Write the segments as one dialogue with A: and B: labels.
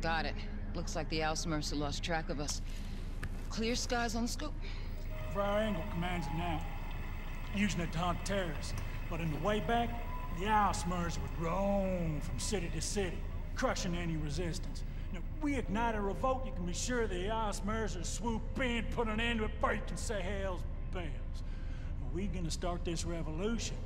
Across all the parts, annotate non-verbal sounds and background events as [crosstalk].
A: Got it. Looks like the Ausmerzer lost track of us. Clear skies on the scope.
B: Frau Engel commands it now. Using it to hunt terrorists. But in the way back, the Ausmerzer would roam from city to city, crushing any resistance. Now, if we ignite a revolt, you can be sure the Ausmerzer swoop in, put an end to it you can say hell's bells. If we gonna start this revolution,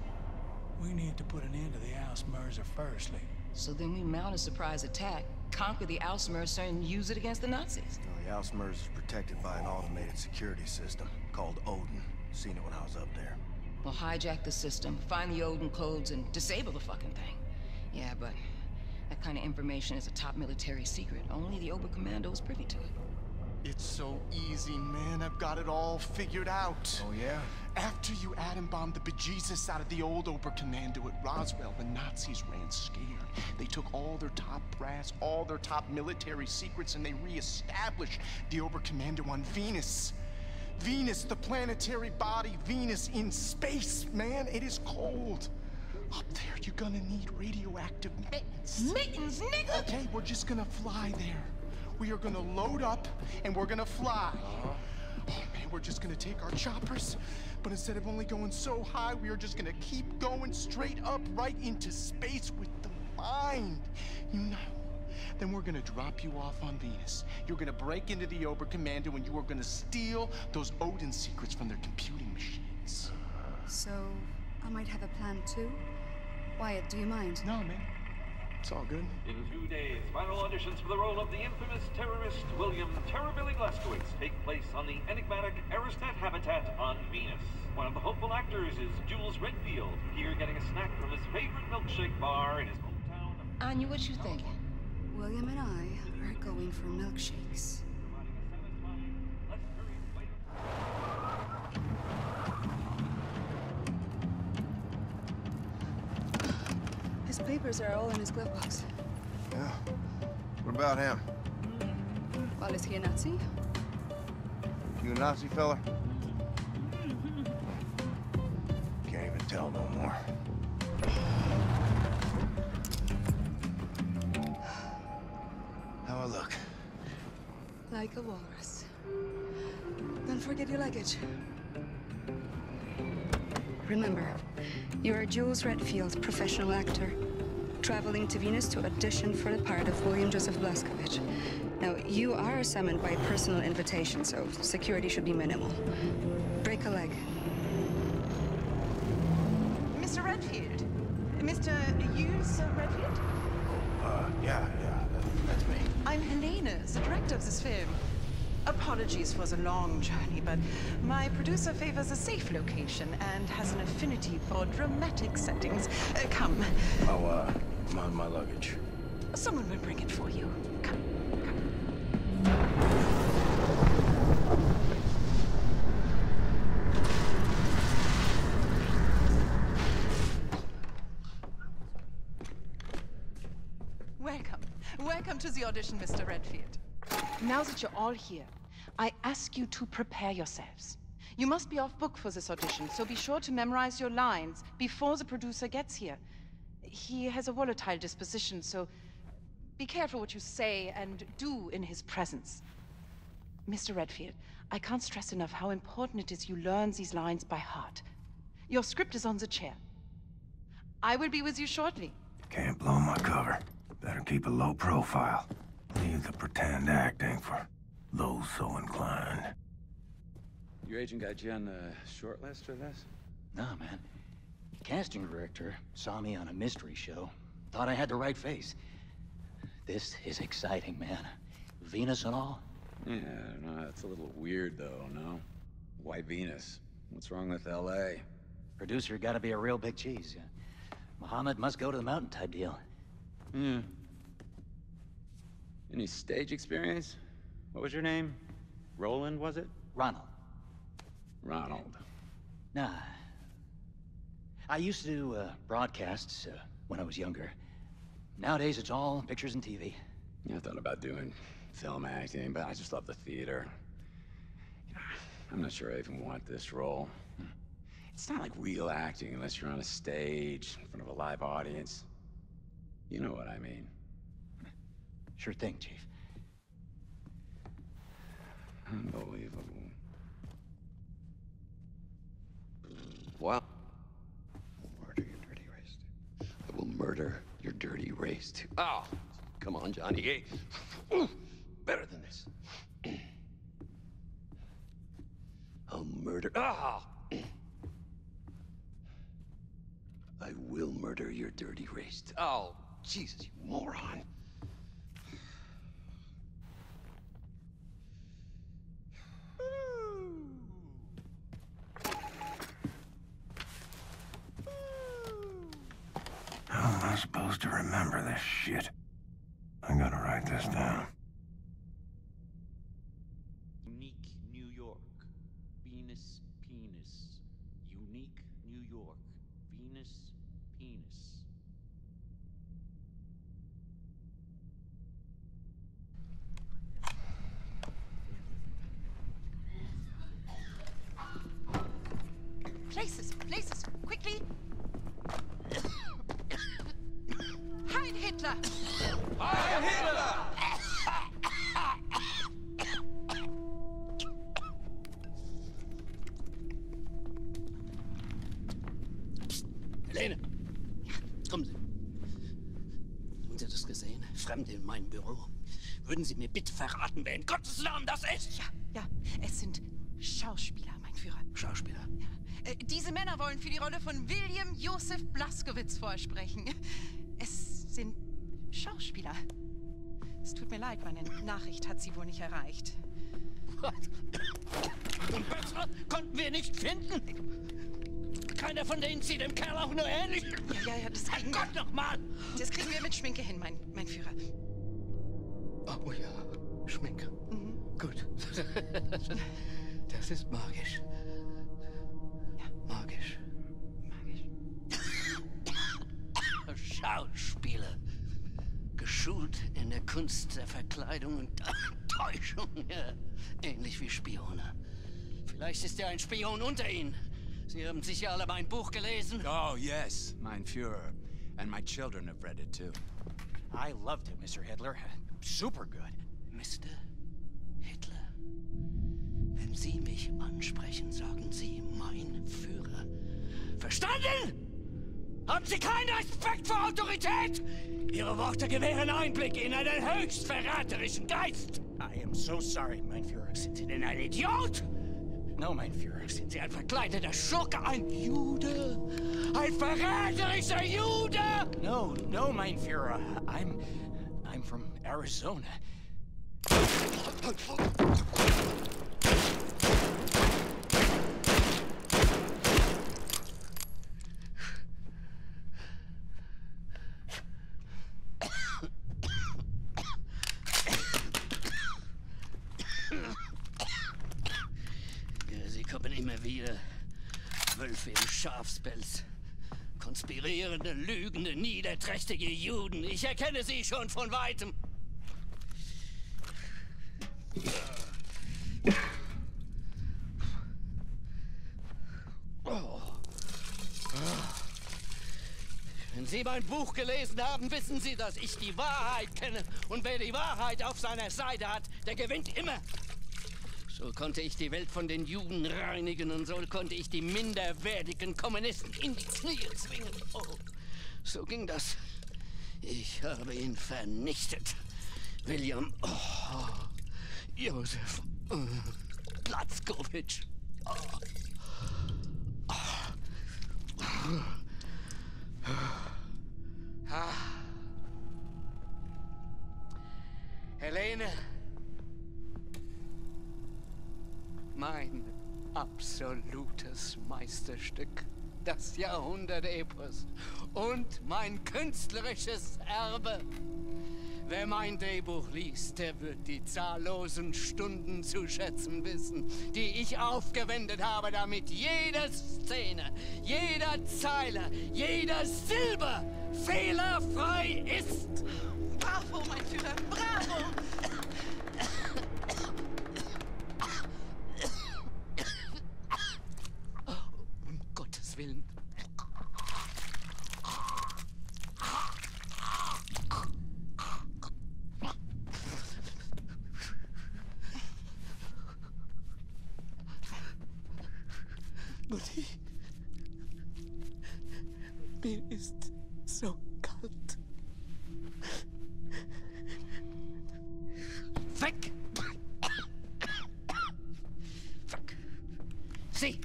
B: we need to put an end to the Ausmerzer firstly.
A: So then we mount a surprise attack, conquer the Ausmerzer, and use it against the Nazis.
C: No, the Ausmerzer is protected by an automated security system called Odin. Seen it when I was up there.
A: We'll hijack the system, find the Odin codes, and disable the fucking thing. Yeah, but that kind of information is a top military secret. Only the Oberkommando is privy to it.
D: It's so easy, man. I've got it all figured out.
C: Oh, yeah?
D: After you atom bombed the bejesus out of the old Oberkommando at Roswell, the Nazis ran scared. They took all their top brass, all their top military secrets, and they re-established the Oberkommando on Venus. Venus, the planetary body, Venus in space, man. It is cold. Up there, you're gonna need radioactive mittens.
A: Mittens, nigga!
D: Okay, we're just gonna fly there. We are gonna load up and we're gonna fly. Uh-huh. Oh man, we're just gonna take our choppers, but instead of only going so high, we are just gonna keep going straight up right into space with the mind. You know? Then we're gonna drop you off on Venus. You're gonna break into the Oberkommando and you are gonna steal those Odin secrets from their computing machines. Uh-huh.
E: So, I might have a plan too? Wyatt, do you mind?
D: No, man. It's all good.
F: In two days, final auditions for the role of the infamous terrorist William Terrorbilly Blazkowicz take place on the enigmatic Aristat habitat on Venus. One of the hopeful actors is Jules Redfield, here getting a snack from his favorite milkshake bar in his hometown.
A: Anya, what you think?
E: William and I are going for milkshakes. His papers are all in his glove box.
C: Yeah. What about him?
E: Well, is he a Nazi?
C: You a Nazi fella? Can't even tell no more. How I look?
E: Like a walrus. Don't forget your luggage. Remember, you are Jules Redfield, professional actor, traveling to Venus to audition for the part of William Joseph Blazkowicz. Now, you are summoned by personal invitation, so security should be minimal. Break a leg.
G: Mr. Redfield? Mr. Hughes Redfield?
C: Uh, yeah, yeah, that's me.
G: I'm Helena, the director of this film. Apologies for the long journey, but my producer favors a safe location and has an affinity for dramatic settings. Uh, come.
C: Oh, uh, my, my luggage.
G: Someone will bring it for you. Come. Welcome. Welcome to the audition, Mr. Redfield. Now that you're all here, I ask you to prepare yourselves. You must be off book for this audition, so be sure to memorize your lines before the producer gets here. He has a volatile disposition, so be careful what you say and do in his presence. Mr. Redfield, I can't stress enough how important it is you learn these lines by heart. Your script is on the chair. I will be with you shortly.
C: Can't blow my cover. Better keep a low profile. Leave the pretend acting for those so inclined.
H: Your agent got you on the short list for this?
I: Nah, man. Casting director saw me on a mystery show. Thought I had the right face. This is exciting, man. Venus and all.
H: Yeah, I don't know. It's a little weird, though, no? Why Venus? What's wrong with L.A.?
I: Producer gotta be a real big cheese. Muhammad must go to the mountain type deal.
H: Yeah. Any stage experience? What was your name? Roland, was it?
I: Ronald.
H: Ronald.
I: Nah. I used to do uh, broadcasts uh, when I was younger. Nowadays, it's all pictures and TV.
H: Yeah, I thought about doing film acting, but I just love the theater. I'm not sure I even want this role. It's not like real acting unless you're on a stage in front of a live audience. You know what I mean.
I: Sure thing, Chief.
H: Unbelievable.
J: Wow. Murder your dirty race. I will murder your dirty race too. Oh, come on, Johnny. Hey, Ooh, better than this. I'll murder. Ah! I will murder your dirty race. Oh, Jesus, you moron.
C: How am I supposed to remember this shit? I gotta write this down.
G: Hitler!
K: Heil Hitler!
J: Helene! Kommen Sie. Haben Sie das gesehen? Fremde in meinem Büro. Würden Sie mir bitte verraten, wer in Gottes Namen das ist?
G: Ja, ja, es sind Schauspieler, mein Führer.
J: Schauspieler.
G: Äh, diese Männer wollen für die Rolle von William Joseph Blaskowitz vorsprechen. Es sind Schauspieler. Es tut mir leid, meine Nachricht hat sie wohl nicht erreicht.
J: Und bessere konnten wir nicht finden. Keiner von denen sieht dem Kerl auch nur ähnlich.
G: Ja, ja, ja, das kriegen
J: Gott noch mal.
G: Das kriegen wir mit Schminke hin, mein, mein Führer.
J: Oh ja, Schminke. Gut. [laughs] Das ist magisch. Kunst der Verkleidung und [laughs] Täuschung. Ähnlich wie Spione. Vielleicht ist ja ein Spion unter Ihnen. Sie haben sicher alle mein Buch gelesen.
H: Oh, yes, mein Führer. And my children have read it too.
I: I loved it, Mr. Hitler. Super good.
J: Mr. Hitler. Wenn Sie mich ansprechen, sagen Sie mein Führer. Verstanden? Haben Sie keinen Respekt vor Autorität? Ihre Worte gewähren Einblick in einen höchst verräterischen Geist.
I: I am so sorry, mein Führer.
J: Sind Sie denn ein Idiot?
I: No, mein Führer.
J: Sind Sie ein verkleideter Schurke, ein Jude? Ein verräterischer Jude?
I: No, no, mein Führer. I'm... I'm from Arizona.
J: Ja, Sie wieder. Wölfe im Schafspelz. Konspirierende, lügende, niederträchtige Juden. Ich erkenne Sie schon von weitem. Wenn Sie mein Buch gelesen haben, wissen Sie, dass ich die Wahrheit kenne. Und wer die Wahrheit auf seiner Seite hat, der gewinnt immer. So konnte ich die Welt von den Juden reinigen und so konnte ich die minderwertigen Kommunisten in die Knie zwingen. Oh, so ging das. Ich habe ihn vernichtet. William oh, Josef oh, Platzkowitsch. Oh. Helene. Mein absolutes Meisterstück. Das Jahrhundert-Epos. Und mein künstlerisches Erbe. Wer mein Drehbuch liest, der wird die zahllosen Stunden zu schätzen wissen, die ich aufgewendet habe, damit jede Szene, jeder Zeile, jeder Silber fehlerfrei ist.
G: Bravo, mein Führer, bravo!
J: Um Gottes Willen. Mutti. Mir ist so kalt. Weg! Weg! Sie!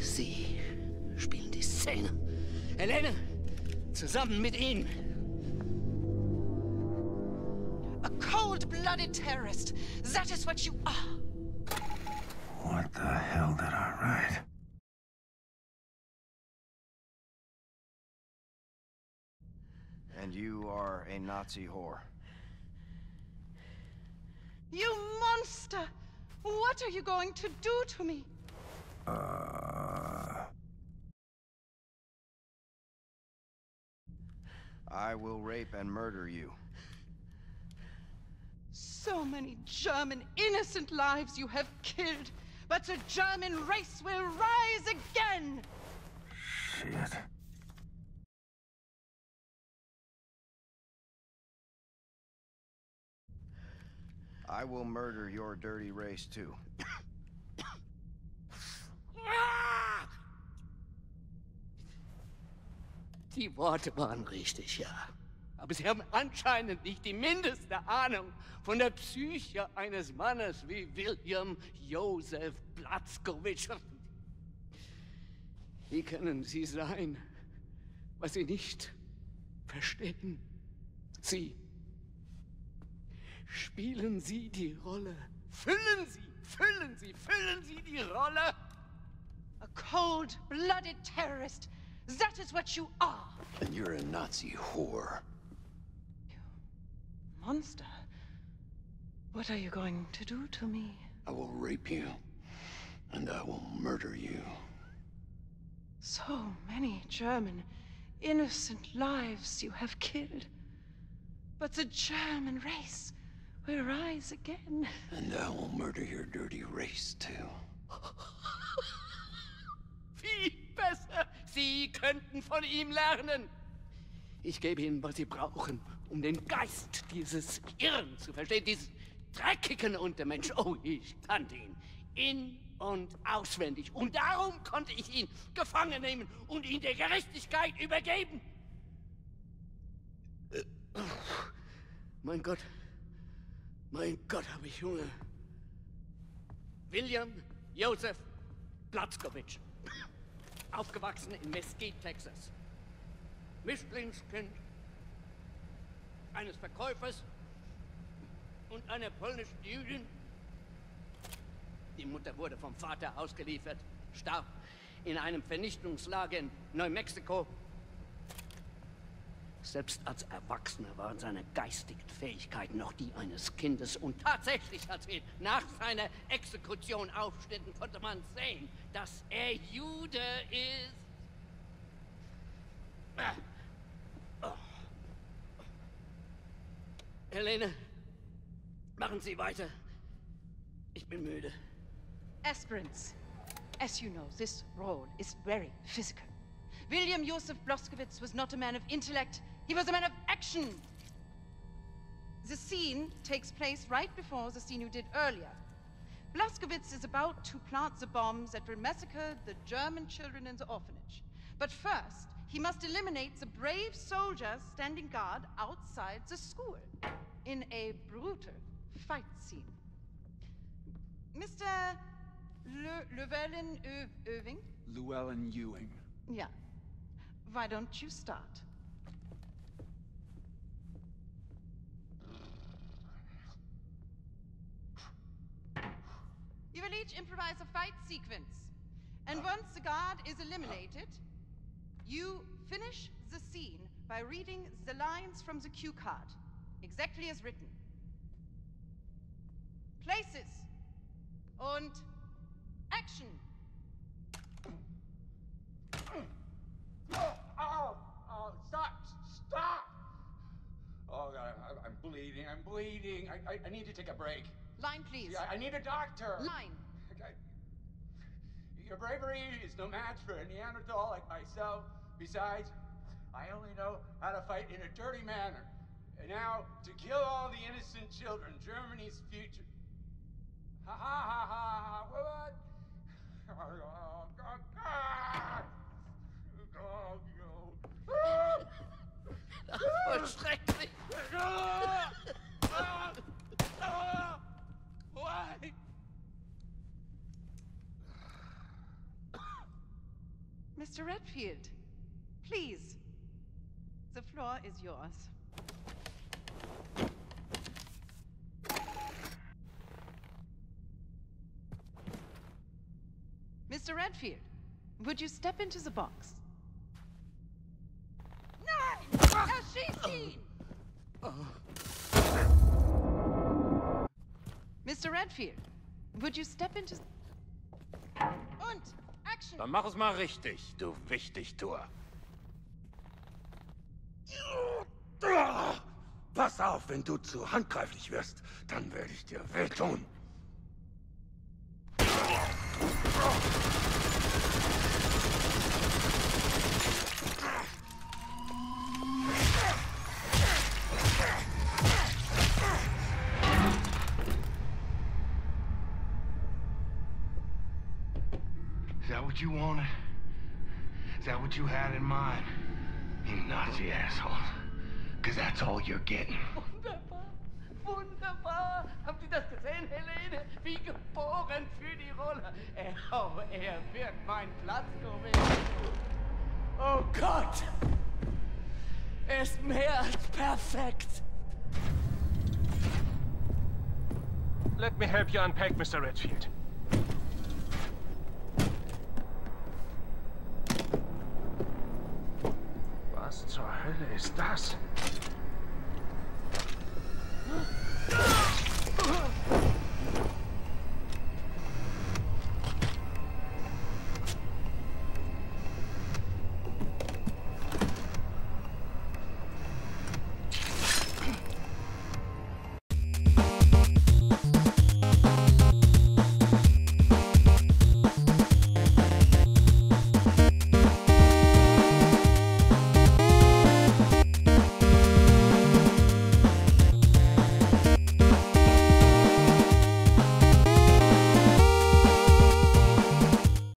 J: Sie spielen die Szene. Helene! Zusammen mit ihm.
G: A cold-blooded terrorist. That is what you are.
C: What the hell did I write?
L: And you are a Nazi whore.
G: You monster! What are you going to do to me?
C: Uh...
L: I will rape and murder you.
G: So many German innocent lives you have killed, but a German race will rise again!
C: Shit.
L: I will murder your dirty race too.
J: Die Worte waren richtig, ja. Aber Sie haben anscheinend nicht die mindeste Ahnung von der Psyche eines Mannes wie William Joseph Blatzkowitsch. Wie können Sie sein, was Sie nicht verstehen? Sie. Spielen Sie die Rolle. Füllen Sie, füllen Sie, füllen Sie die Rolle.
G: A cold-blooded terrorist. That is what you are.
H: And you're a Nazi whore.
G: Monster. What are you going to do to me?
H: I will rape you. And I will murder you.
G: So many German, innocent lives you have killed. But the German race will rise again.
H: And I will murder your dirty race, too. [laughs]
J: Viel besser. Sie könnten von ihm lernen. Ich gebe Ihnen, was Sie brauchen, um den Geist dieses Irren zu verstehen, dieses dreckigen Untermensch. Oh, ich kannte ihn in und auswendig. Und darum konnte ich ihn gefangen nehmen und ihn der Gerechtigkeit übergeben. Äh, mein Gott, mein Gott, habe ich Hunger. William Joseph Platzkowitsch. Aufgewachsen in Mesquite, Texas. Mischlingskind eines Verkäufers und einer polnischen Jüdin. Die Mutter wurde vom Vater ausgeliefert, starb in einem Vernichtungslager in Neumexiko. Selbst als Erwachsener waren seine geistigen Fähigkeiten noch die eines Kindes. Und tatsächlich, als wir nach seiner Exekution aufschnitten, konnte man sehen, dass er Jude ist. Helene, machen Sie weiter. Ich bin müde.
G: Aspirants, as you know, this role is very physical. William Joseph Bloskowitz was not a man of intellect, he was a man of action. The scene takes place right before the scene you did earlier. Blaskowitz is about to plant the bombs that will massacre the German children in the orphanage. But first, he must eliminate the brave soldiers standing guard outside the school in a brutal fight scene. Mr. Le Llewellyn Irv- Irving?
M: Llewellyn Ewing.
G: Yeah. Why don't you start? You will each improvise a fight sequence. And uh. once the guard is uh. eliminated, you finish the scene by reading the lines from the cue card, exactly as written. Places. Und action.
M: Oh, oh, oh, stop, stop! Oh, God, I'm, I'm bleeding, I'm bleeding. I, I, I need to take a break.
G: Line, please.
M: Yeah, I need a doctor.
G: Line.
M: Okay. Your bravery is no match for a Neanderthal like myself. Besides, I only know how to fight in a dirty manner. And now, to kill all the innocent children, Germany's future. Ha ha ha ha! What? Oh, God, God! Oh.
J: Das ist voll schrecklich.
M: Why?
G: Mr. Redfield, please. The floor is yours. Mr. Redfield, would you step into the box? Nein! Erschießt ihn! Mr. Redfield, would you step into... Und Action!
N: Dann mach es mal richtig, du Wichtigtuer. Pass auf, wenn du zu handgreiflich wirst, dann werde ich dir wehtun.
O: Is that what you wanted? Is that what you had in mind? You Nazi assholes. Cause that's all you're getting.
J: Wunderbar, wunderbar. Haben Sie das gesehen, Helene? Wie geboren für die Rolle. Er, oh, er wird mein Platz gewinnen. Oh Gott! Er ist mehr als perfekt.
P: Let me help you unpack, Mr. Redfield. Was zur Hölle ist das?